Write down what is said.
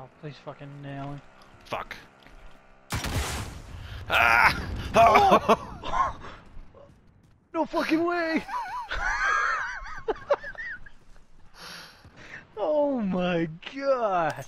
Oh, please fucking nail him. Fuck. Ah! Oh! oh! No fucking way! oh my god!